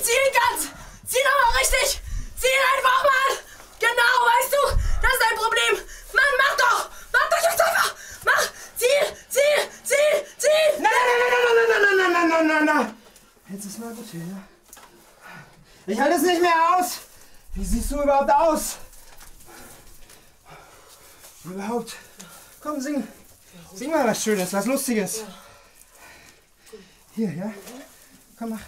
Ich zieh ihn ganz! Zieh doch mal richtig! Zieh ihn einfach mal! Genau, weißt du? Das ist dein Problem! Mann, mach doch! Mach doch jetzt einfach! Mach! Zieh! Zieh! Zieh! Zieh! Nein, nein, nein, nein, nein, nein, nein, nein, nein, nein! nein, nein! Jetzt ist mal gut hier. Ja? Ich halte es nicht mehr aus! Wie siehst du überhaupt aus? Überhaupt. Komm, sing. Sing mal was Schönes, was Lustiges. Hier, ja? Komm, mach.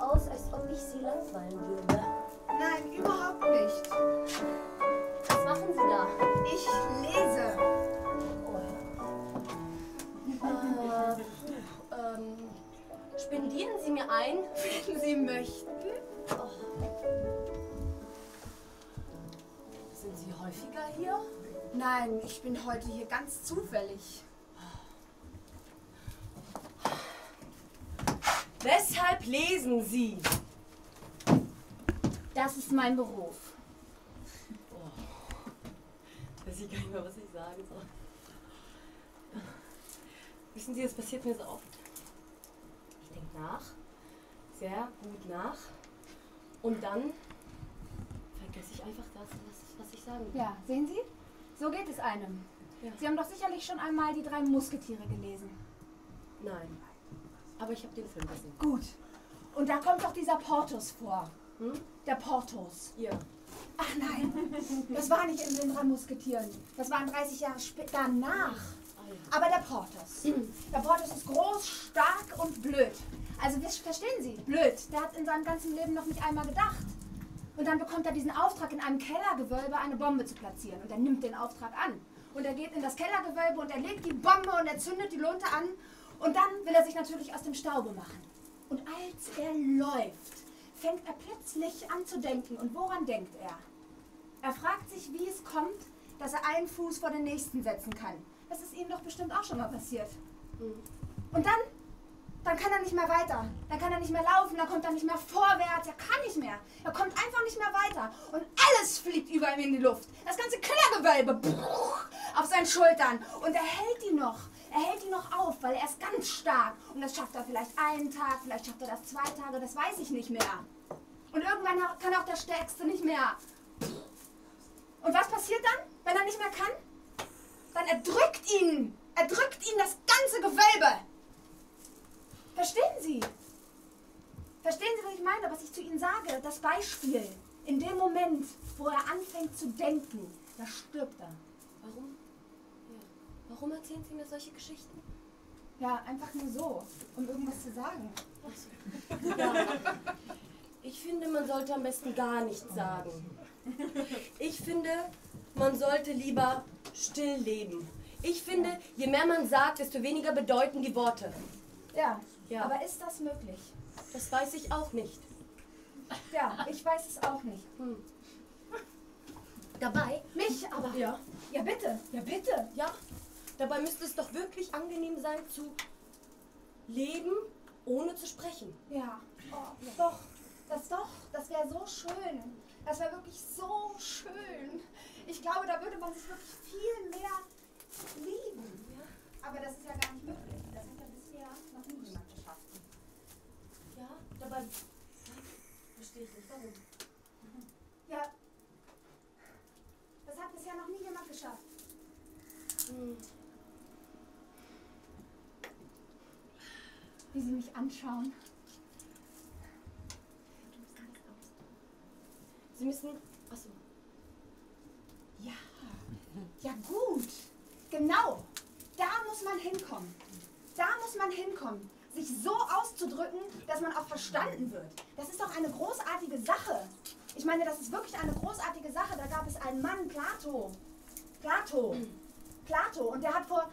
aus, als ob ich sie langweilen würde. Nein, überhaupt nicht. Was machen Sie da? Ich lese. Oh. äh, ähm, spendieren Sie mir ein, wenn Sie möchten. Oh. Sind Sie häufiger hier? Nein, ich bin heute hier ganz zufällig. Weshalb lesen Sie? Das ist mein Beruf. Weiß ich gar nicht mehr, was ich sagen soll. Wissen Sie, es passiert mir so oft. Ich denke nach, sehr gut nach. Und dann vergesse ich einfach das, was, was ich sagen will. Ja, sehen Sie? So geht es einem. Ja. Sie haben doch sicherlich schon einmal die drei Musketiere gelesen. Nein. Aber ich habe den Film gesehen. Gut. Und da kommt doch dieser Portus vor. Hm? Der Portus. Ja. Ach nein, das war nicht in den drei Musketieren. Das waren 30 Jahre später danach. Ah. Aber der Portus. Der Portus ist groß, stark und blöd. Also verstehen Sie, blöd. Der hat in seinem ganzen Leben noch nicht einmal gedacht. Und dann bekommt er diesen Auftrag, in einem Kellergewölbe eine Bombe zu platzieren. Und er nimmt den Auftrag an. Und er geht in das Kellergewölbe und er legt die Bombe und er zündet die Lunte an. Und dann will er sich natürlich aus dem Staube machen. Und als er läuft, fängt er plötzlich an zu denken. Und woran denkt er? Er fragt sich, wie es kommt, dass er einen Fuß vor den nächsten setzen kann. Das ist ihm doch bestimmt auch schon mal passiert. Und dann, dann kann er nicht mehr weiter. Dann kann er nicht mehr laufen, dann kommt er nicht mehr vorwärts, er kann nicht mehr. Er kommt einfach nicht mehr weiter. Und alles fliegt über ihm in die Luft. Das ganze Kellergewölbe bruch, auf seinen Schultern. Und er hält die noch. Er hält die noch auf, weil er ist ganz stark. Und das schafft er vielleicht einen Tag, vielleicht schafft er das zwei Tage, das weiß ich nicht mehr. Und irgendwann kann auch der Stärkste nicht mehr. Und was passiert dann, wenn er nicht mehr kann? Dann erdrückt ihn, erdrückt ihn das ganze Gewölbe. Verstehen Sie? Verstehen Sie, was ich meine, was ich zu Ihnen sage? Das Beispiel. In dem Moment, wo er anfängt zu denken, da stirbt er. Warum? Erzählen Sie mir solche Geschichten? Ja, einfach nur so, um irgendwas zu sagen. Ja. Ich finde, man sollte am besten gar nichts sagen. Ich finde, man sollte lieber still leben. Ich finde, je mehr man sagt, desto weniger bedeuten die Worte. Ja, Ja. aber ist das möglich? Das weiß ich auch nicht. Ja, ich weiß es auch nicht. Hm. Dabei, Mich aber. ja, Ja, bitte. Ja, bitte. ja, dabei müsste es doch wirklich angenehm sein zu leben, ohne zu sprechen. Ja, oh, doch, das doch, das wäre so schön. Das wäre wirklich so schön. Ich glaube, da würde man sich wirklich viel mehr lieben. Aber das ist ja gar nicht möglich. Das hat ja bisher noch nie jemand geschafft. Ja, dabei verstehe ich nicht warum. Ja, das hat bisher noch nie jemand geschafft. Hm. Wie sie mich anschauen. Sie müssen, achso, Ja, ja gut. Genau. Da muss man hinkommen. Da muss man hinkommen. Sich so auszudrücken, dass man auch verstanden wird. Das ist doch eine großartige Sache. Ich meine, das ist wirklich eine großartige Sache. Da gab es einen Mann, Plato. Plato. Plato. Und der hat vor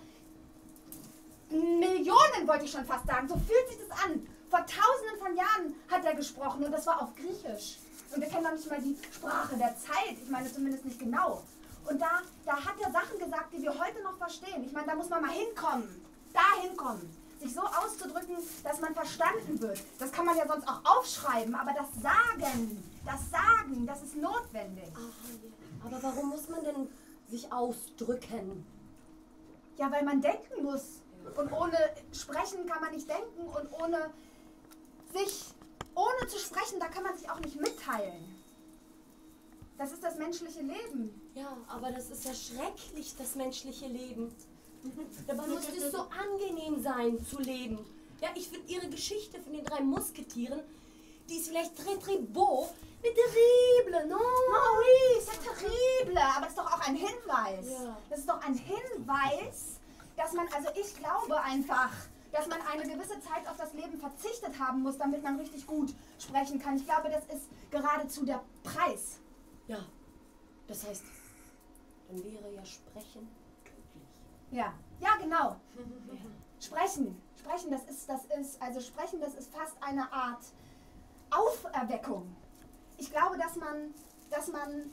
Millionen, wollte ich schon fast sagen, so fühlt sich das an. Vor tausenden von Jahren hat er gesprochen und das war auf Griechisch. Und wir kennen noch nicht mal die Sprache der Zeit. Ich meine zumindest nicht genau. Und da, da hat er Sachen gesagt, die wir heute noch verstehen. Ich meine, da muss man mal hinkommen. Da hinkommen. Sich so auszudrücken, dass man verstanden wird. Das kann man ja sonst auch aufschreiben, aber das Sagen, das Sagen, das ist notwendig. aber warum muss man denn sich ausdrücken? Ja, weil man denken muss. Und ohne Sprechen kann man nicht denken und ohne sich, ohne zu sprechen, da kann man sich auch nicht mitteilen. Das ist das menschliche Leben. Ja, aber das ist ja schrecklich, das menschliche Leben. Dabei muss es so angenehm sein zu leben. Ja, ich finde Ihre Geschichte von den drei Musketieren, die ist vielleicht très très beau, mais terrible, non? Oh oui, c'est terrible. Aber es ist doch auch ein Hinweis. Ja. Das ist doch ein Hinweis, dass man, also ich glaube einfach, dass man eine gewisse Zeit auf das Leben verzichtet haben muss, damit man richtig gut sprechen kann. Ich glaube, das ist geradezu der Preis. Ja, das heißt, dann wäre ja Sprechen tödlich. Ja, ja, genau. Sprechen, sprechen, das ist, das ist, also sprechen, das ist fast eine Art Auferweckung. Ich glaube, dass man, dass man,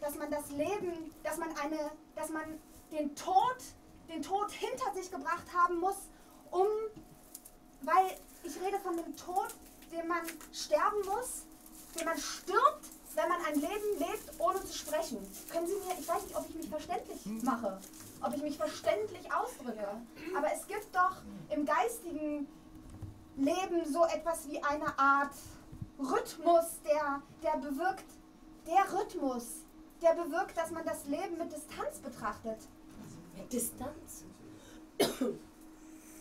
dass man das Leben, dass man eine, dass man den Tod, den Tod hinter sich gebracht haben muss, um, weil ich rede von dem Tod, den man sterben muss, den man stirbt, wenn man ein Leben lebt, ohne zu sprechen. Können Sie mir, ich weiß nicht, ob ich mich verständlich mache, ob ich mich verständlich ausdrücke, aber es gibt doch im geistigen Leben so etwas wie eine Art Rhythmus, der, der bewirkt, der Rhythmus, der bewirkt, dass man das Leben mit Distanz betrachtet. Distanz?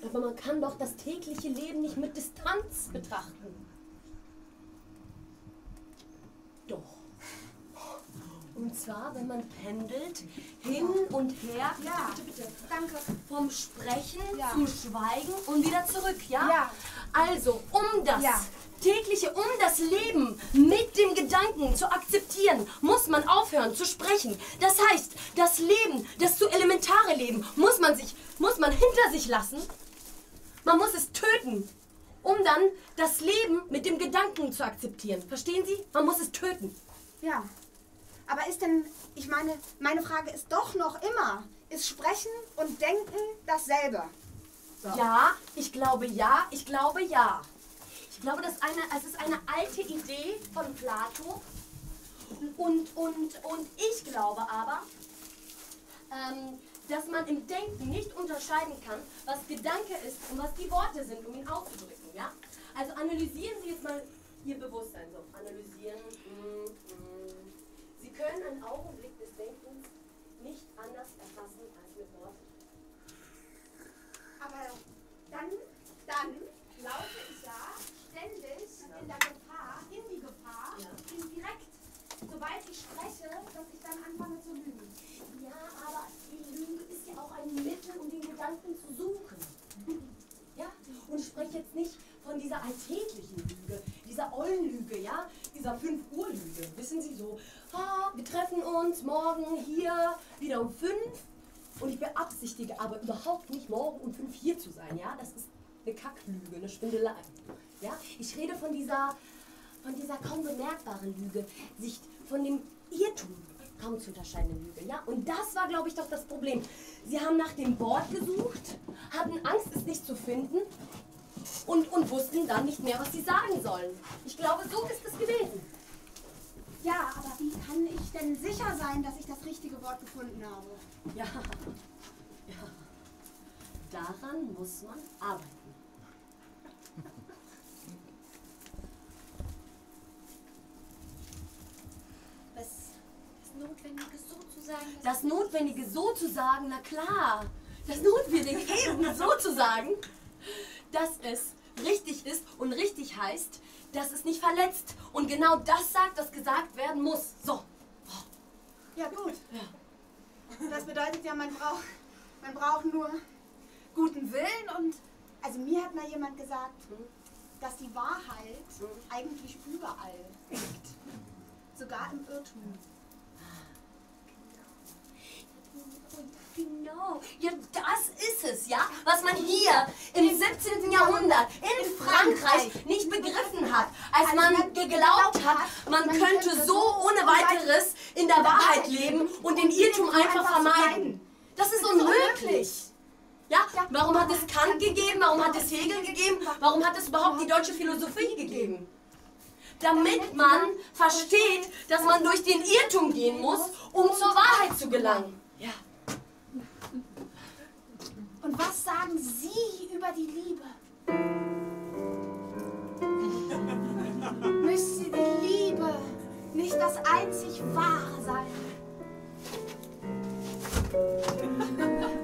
Aber man kann doch das tägliche Leben nicht mit Distanz betrachten. Doch. Und zwar, wenn man pendelt, hin und her, Ja. bitte, bitte, bitte, Danke. vom Sprechen Ja. zum Schweigen und wieder zurück, ja? Ja. Also, um das Ja. tägliche, um das Leben mit dem Gedanken zu akzeptieren, muss man aufhören zu sprechen. Das heißt, das Leben, das so elementare Leben, muss man sich, muss man hinter sich lassen. Man muss es töten, um dann das Leben mit dem Gedanken zu akzeptieren. Verstehen Sie? Man muss es töten. Ja. Aber ist denn, ich meine, meine Frage ist doch noch immer, ist Sprechen und Denken dasselbe? Ja, ich glaube ja, ich glaube ja. Ich glaube, das eine, es ist eine alte Idee von Plato. Und, und, und ich glaube aber, ähm, dass man im Denken nicht unterscheiden kann, was Gedanke ist und was die Worte sind, um ihn auszudrücken. Ja? Also analysieren Sie jetzt mal Ihr Bewusstsein so. Analysieren. mm. Sie können einen Augenblick des Denkens nicht anders erfassen als mit Worten. Aber dann, dann laufe ich ja ständig in der Gefahr, in die Gefahr, Ja. in direkt, sobald ich spreche, dass ich dann anfange zu lügen. Ja, aber die Lüge ist ja auch ein Mittel, um den Gedanken zu suchen. Ja, und ich spreche jetzt nicht von dieser alltäglichen Lüge, dieser Eulenlüge, ja, dieser 5 Uhr Lüge. Wissen Sie so, ah, wir treffen uns morgen hier wieder um 5 und ich beabsichtige aber überhaupt nicht morgen um 5 hier zu sein, ja, das ist eine Kacklüge, eine Schwindelei. Ja, ich rede von dieser von dieser kaum bemerkbaren Lüge, sich von dem Irrtum kaum zu unterscheidenden Lüge. Ja? Und das war, glaube ich, doch das Problem. Sie haben nach dem Wort gesucht, hatten Angst, es nicht zu finden und, und wussten dann nicht mehr, was sie sagen sollen. Ich glaube, so ist es gewesen. Ja, aber wie kann ich denn sicher sein, dass ich das richtige Wort gefunden habe? Ja, ja. Daran muss man arbeiten. Das, das Notwendige sozusagen. Das Notwendige sozusagen, na klar, das Notwendige eben sozusagen, dass es richtig ist und richtig heißt, dass es nicht verletzt. Und genau das sagt, was gesagt werden muss. So. Ja, gut. Ja. Das bedeutet ja, man braucht, man braucht nur guten Willen und, also mir hat mal jemand gesagt, dass die Wahrheit eigentlich überall liegt. Sogar im Irrtum. Genau. Ja, das ist es, ja? Was man hier im 17. Jahrhundert in Frankreich nicht begriffen hat, als man geglaubt hat, man könnte so ohne weiteres in der Wahrheit leben und den Irrtum einfach vermeiden. Das ist unmöglich. Ja, warum hat es Kant gegeben? Warum hat es Hegel gegeben? Warum hat es überhaupt die deutsche Philosophie gegeben? Damit man versteht, dass man durch den Irrtum gehen muss, um zur Wahrheit zu gelangen. Und was sagen Sie über die Liebe? Müsste die Liebe nicht das einzig Wahre sein?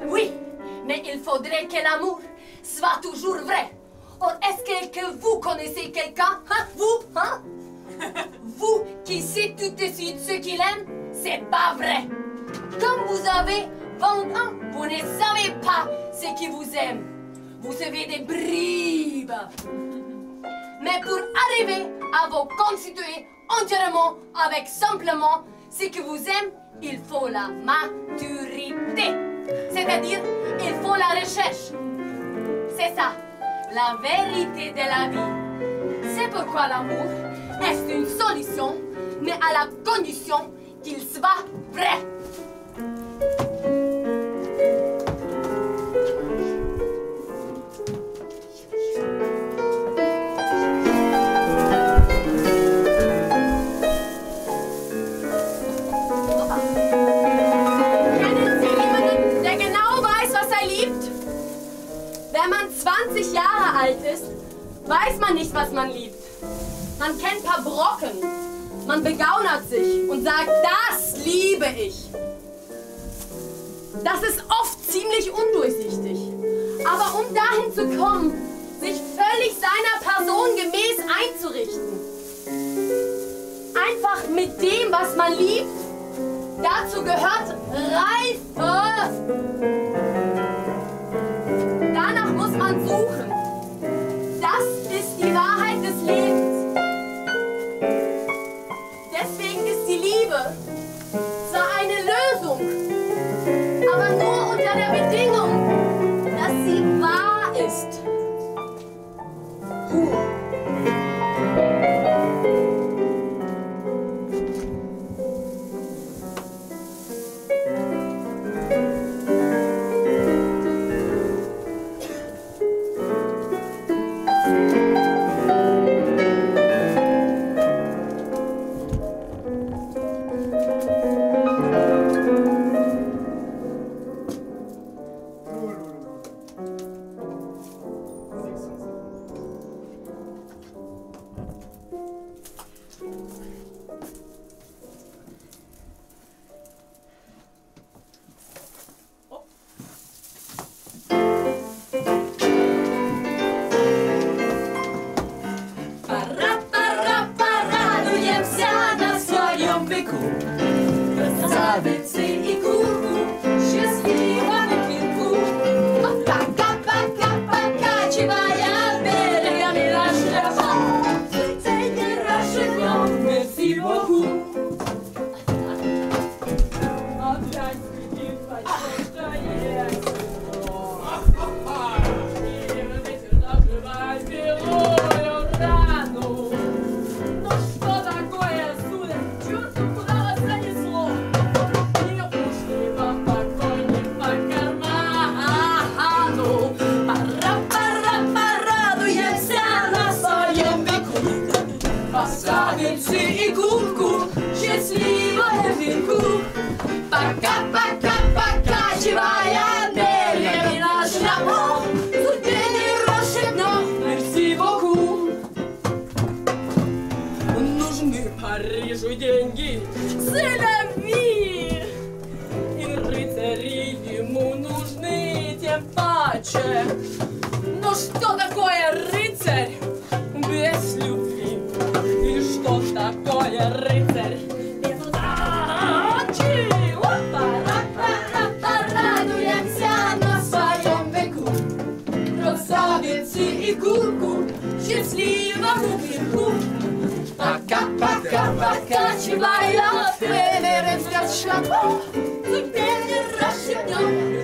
Oui, mais il faudrait que l'amour soit toujours vrai. Or, est-ce que, vous connaissez quelqu'un hein, Vous hein? Vous qui savez tout de suite ce qu'il aime C'est pas vrai. Comme vous avez 20 ans, vous ne savez pas ce qui vous aime. vous avez des bribes. Mais pour arriver à vous constituer entièrement avec simplement ce que vous aimez, il faut la maturité. C'est-à-dire, il faut la recherche. C'est ça, la vérité de la vie. C'est pourquoi l'amour est une solution, mais à la condition qu'il soit vrai. Alt ist, weiß man nicht, was man liebt. Man kennt paar Brocken. Man begaunert sich und sagt, das liebe ich. Das ist oft ziemlich undurchsichtig. Aber um dahin zu kommen, sich völlig seiner Person gemäß einzurichten, einfach mit dem, was man liebt, dazu gehört Reife. sim. Catch you by your feelings, catch you. Look in the.